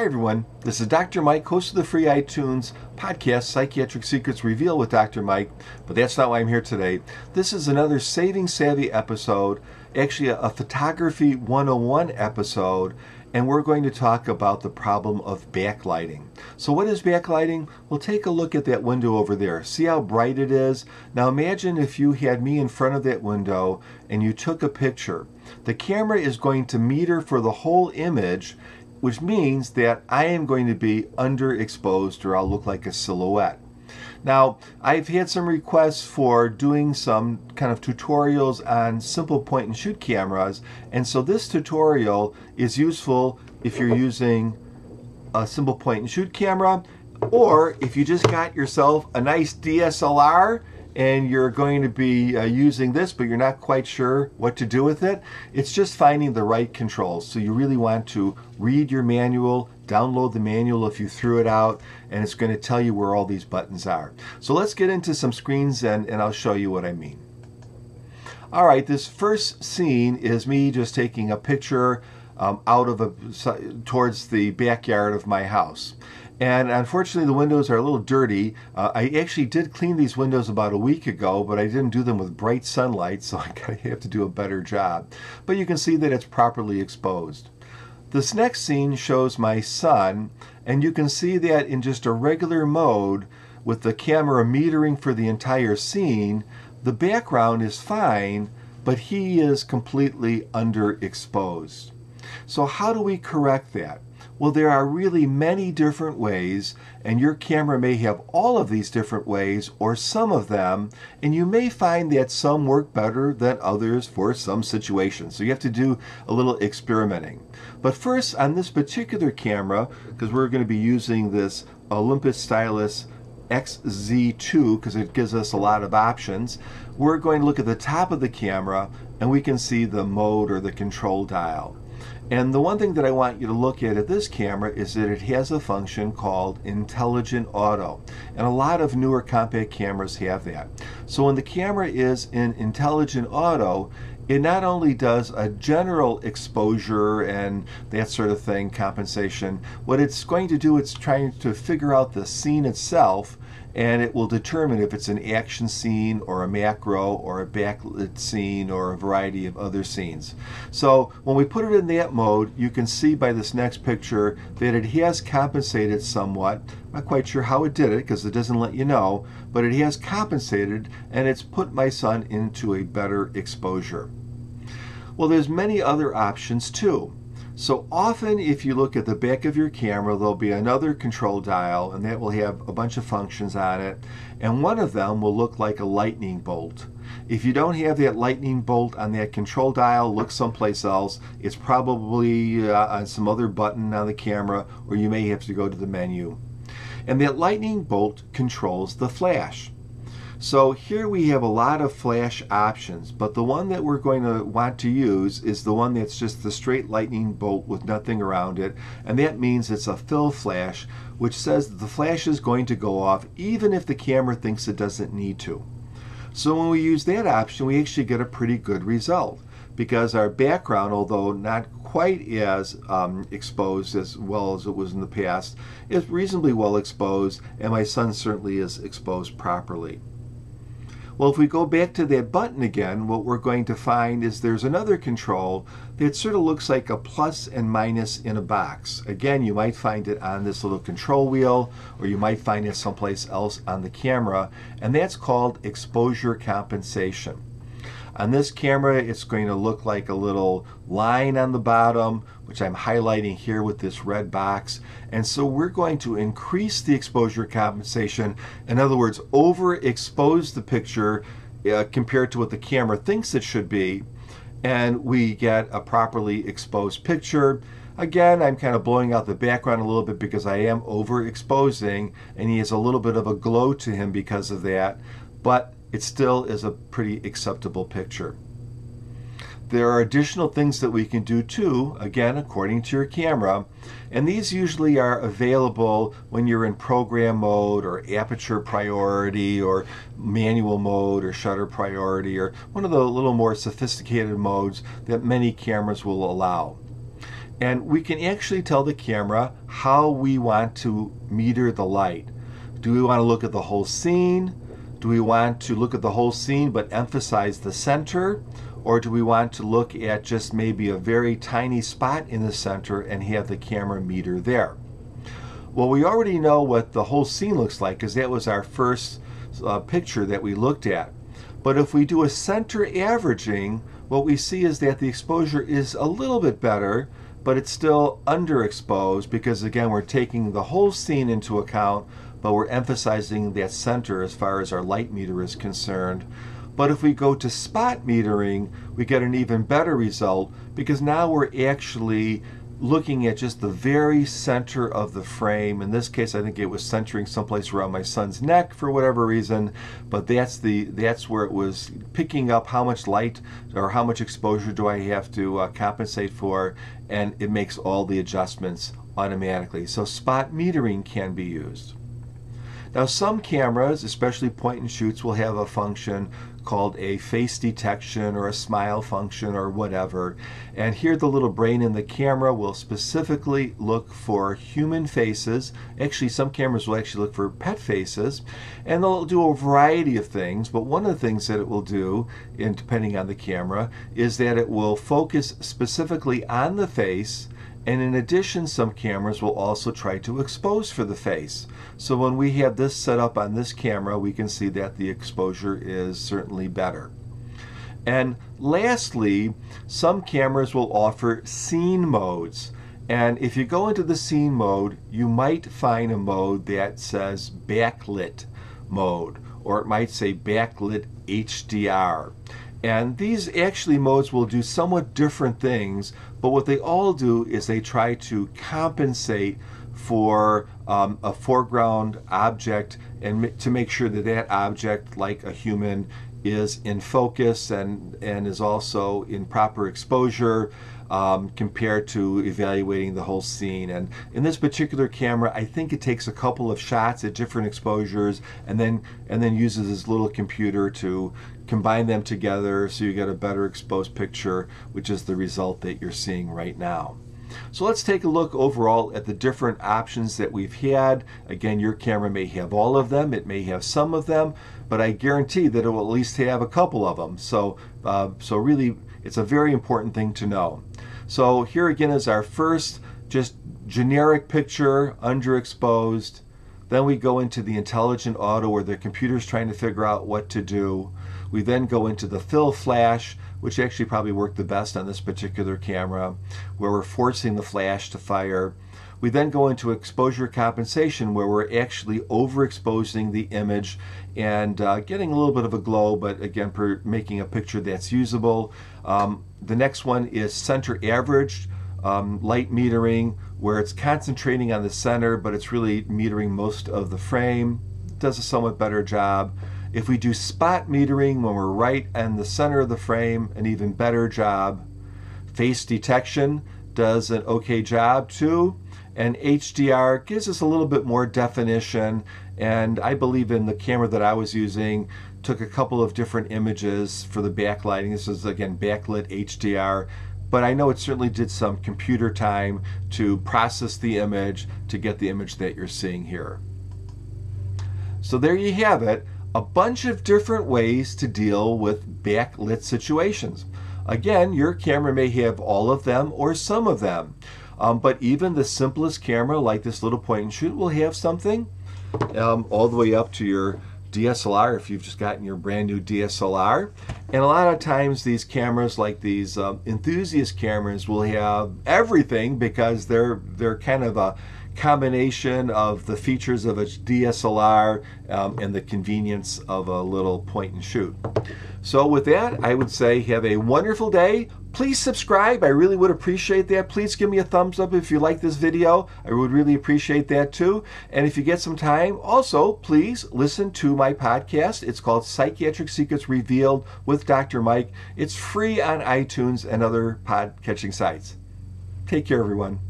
Hi everyone, this is Dr. Mike, host of the free iTunes podcast, Psychiatric Secrets Revealed with Dr. Mike, but that's not why I'm here today. This is another Saving Savvy episode, actually a, Photography 101 episode, and we're going to talk about the problem of backlighting. So what is backlighting? We'll take a look at that window over there. See how bright it is? Now imagine if you had me in front of that window and you took a picture. The camera is going to meter for the whole image which means that I am going to be underexposed or I'll look like a silhouette. Now, I've had some requests for doing some kind of tutorials on simple point and shoot cameras, and so this tutorial is useful if you're using a simple point and shoot camera, or if you just got yourself a nice DSLR and you're going to be uh, using this, but you're not quite sure what to do with it, it's just finding the right controls. So you really want to read your manual, download the manual if you threw it out, and it's going to tell you where all these buttons are. So let's get into some screens and, and I'll show you what I mean. All right, this first scene is me just taking a picture um, out of a towards the backyard of my house. And unfortunately, the windows are a little dirty. Uh, I actually did clean these windows about a week ago, but I didn't do them with bright sunlight, so I have to do a better job. But you can see that it's properly exposed. This next scene shows my son, and you can see that in just a regular mode, with the camera metering for the entire scene, the background is fine, but he is completely underexposed. So how do we correct that? Well, there are really many different ways, and your camera may have all of these different ways or some of them, and you may find that some work better than others for some situations. So you have to do a little experimenting. But first, on this particular camera, because we're going to be using this Olympus Stylus XZ2 because it gives us a lot of options. We're going to look at the top of the camera and we can see the mode or the control dial. And the one thing that I want you to look at at this camera is that it has a function called Intelligent Auto. And a lot of newer compact cameras have that. So when the camera is in Intelligent Auto, it not only does a general exposure and that sort of thing, compensation, what it's going to do, it's trying to figure out the scene itself and it will determine if it's an action scene or a macro or a backlit scene or a variety of other scenes. So when we put it in that mode, you can see by this next picture that it has compensated somewhat. I'm not quite sure how it did it because it doesn't let you know, but it has compensated and it's put my son into a better exposure. Well, there's many other options too. So often if you look at the back of your camera, there'll be another control dial and that will have a bunch of functions on it. And one of them will look like a lightning bolt. If you don't have that lightning bolt on that control dial, look someplace else. It's probably uh, on some other button on the camera or you may have to go to the menu. And that lightning bolt controls the flash. So here we have a lot of flash options, but the one that we're going to want to use is the one that's just the straight lightning bolt with nothing around it, and that means it's a fill flash, which says the flash is going to go off even if the camera thinks it doesn't need to. So when we use that option, we actually get a pretty good result because our background, although not quite as um, exposed as well as it was in the past, is reasonably well exposed, and my son certainly is exposed properly. Well, if we go back to that button again, what we're going to find is there's another control that sort of looks like a plus and minus in a box. Again, you might find it on this little control wheel, or you might find it someplace else on the camera, and that's called exposure compensation. On this camera, it's going to look like a little line on the bottom, which I'm highlighting here with this red box. And so we're going to increase the exposure compensation. In other words, overexpose the picture uh, compared to what the camera thinks it should be. And we get a properly exposed picture. Again, I'm kind of blowing out the background a little bit because I am overexposing and he has a little bit of a glow to him because of that. But it still is a pretty acceptable picture. There are additional things that we can do too, again, according to your camera, and these usually are available when you're in program mode or aperture priority or manual mode or shutter priority or one of the little more sophisticated modes that many cameras will allow. And we can actually tell the camera how we want to meter the light. Do we want to look at the whole scene? Do we want to look at the whole scene but emphasize the center? Or do we want to look at just maybe a very tiny spot in the center and have the camera meter there? Well, we already know what the whole scene looks like because that was our first uh, picture that we looked at. But if we do a center averaging, what we see is that the exposure is a little bit better, but it's still underexposed because again, we're taking the whole scene into account, but we're emphasizing that center as far as our light meter is concerned. But if we go to spot metering, we get an even better result because now we're actually looking at just the very center of the frame. In this case, I think it was centering someplace around my son's neck for whatever reason, but that's the that's where it was picking up how much light or how much exposure do I have to uh, compensate for, and it makes all the adjustments automatically. So spot metering can be used. Now some cameras, especially point and shoots, will have a function called a face detection or a smile function or whatever. And here the little brain in the camera will specifically look for human faces. Actually, some cameras will actually look for pet faces. And they'll do a variety of things, but one of the things that it will do, and depending on the camera, is that it will focus specifically on the face and in addition, some cameras will also try to expose for the face. So when we have this set up on this camera, we can see that the exposure is certainly better. And lastly, some cameras will offer scene modes. And if you go into the scene mode, you might find a mode that says backlit mode, or it might say backlit HDR. And these actually modes will do somewhat different things, but what they all do is they try to compensate for um, a foreground object and to make sure that that object, like a human, is in focus and, and is also in proper exposure um, compared to evaluating the whole scene. And in this particular camera, I think it takes a couple of shots at different exposures and then and then uses this little computer to combine them together so you get a better exposed picture, which is the result that you're seeing right now. So let's take a look overall at the different options that we've had. Again, your camera may have all of them, it may have some of them, but I guarantee that it will at least have a couple of them. So, uh, so really, it's a very important thing to know. So here again is our first just generic picture, underexposed. Then we go into the intelligent auto where the computer's trying to figure out what to do. We then go into the fill flash, which actually probably worked the best on this particular camera, where we're forcing the flash to fire. We then go into exposure compensation where we're actually overexposing the image and uh, getting a little bit of a glow, but again, making a picture that's usable. Um, the next one is center averaged um, light metering where it's concentrating on the center, but it's really metering most of the frame. Does a somewhat better job. If we do spot metering when we're right in the center of the frame, an even better job. Face detection does an okay job too and HDR gives us a little bit more definition. And I believe in the camera that I was using took a couple of different images for the backlighting. This is again backlit HDR but I know it certainly did some computer time to process the image to get the image that you're seeing here. So there you have it. A bunch of different ways to deal with backlit situations. Again your camera may have all of them or some of them um, but even the simplest camera like this little point and shoot will have something um, all the way up to your DSLR if you've just gotten your brand new DSLR. And a lot of times these cameras like these um, enthusiast cameras will have everything because they're they're kind of a combination of the features of a DSLR um, and the convenience of a little point and shoot. So with that, I would say have a wonderful day. Please subscribe. I really would appreciate that. Please give me a thumbs up if you like this video. I would really appreciate that too. And if you get some time, also please listen to my podcast. It's called Psychiatric Secrets Revealed with Dr. Mike. It's free on iTunes and other pod catching sites. Take care, everyone.